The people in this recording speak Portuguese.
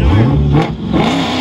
dardo.